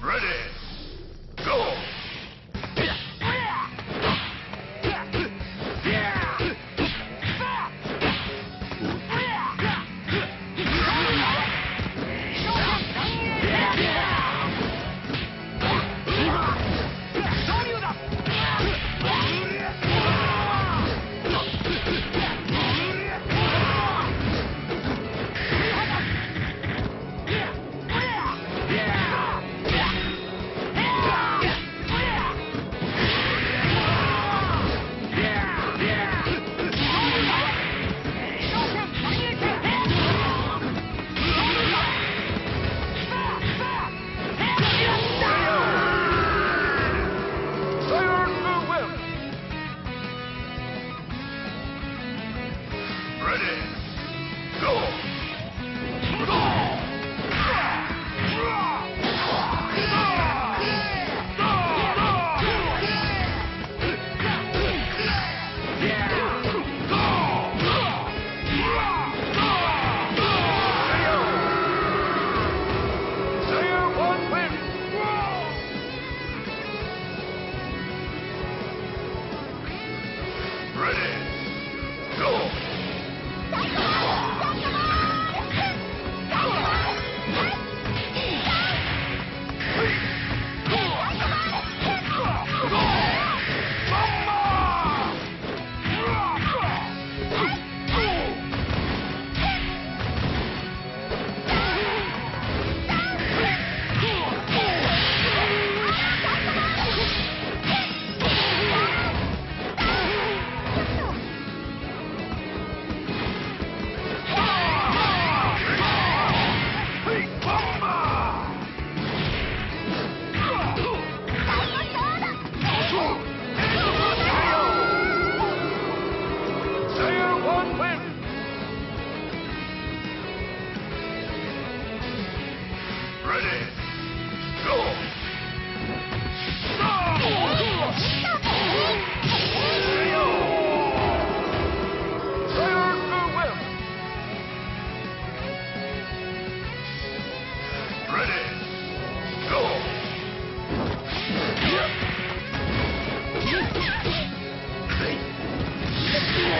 Ready. Ready. Go.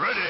Ready.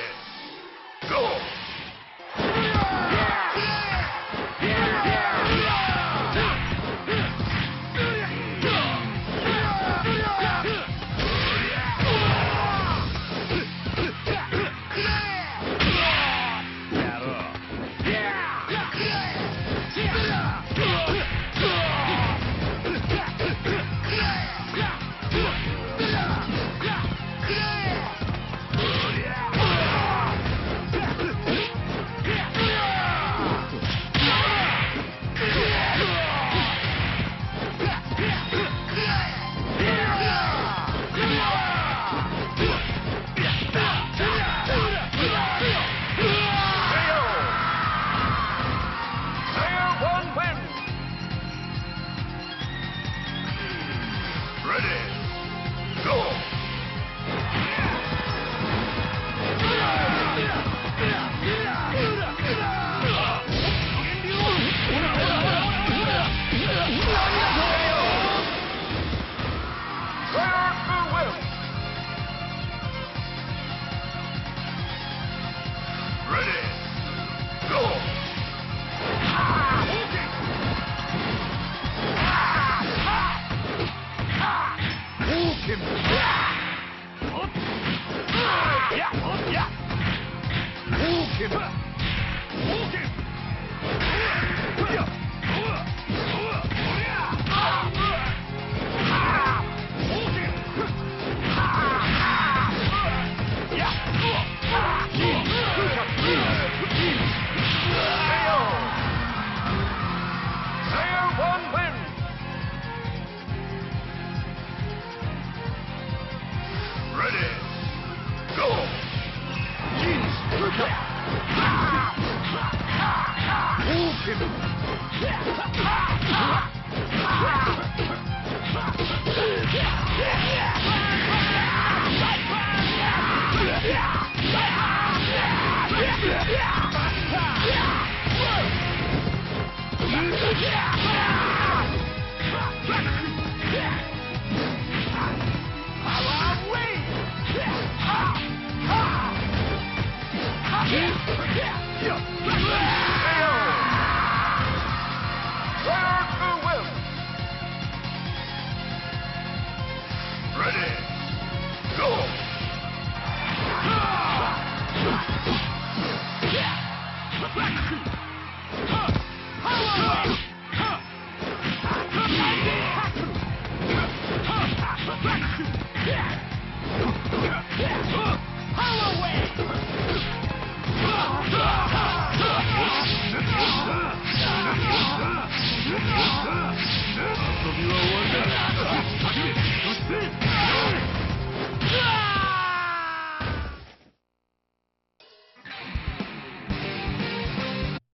mueres. Yeah! Ready. Go. Hollow